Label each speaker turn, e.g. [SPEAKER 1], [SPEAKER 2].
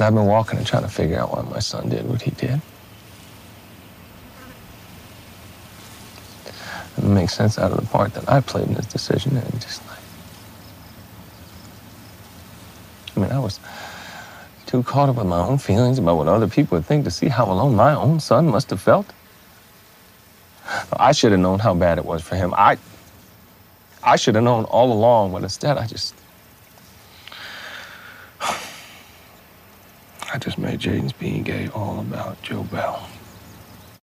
[SPEAKER 1] I've been walking and trying to figure out why my son did what he did. It makes sense out of the part that I played in this decision, and just like, I mean, I was too caught up with my own feelings about what other people would think to see how alone my own son must have felt. I should have known how bad it was for him. I, I should have known all along, but instead, I just, I just made Jadin's being gay all about Joe Bell.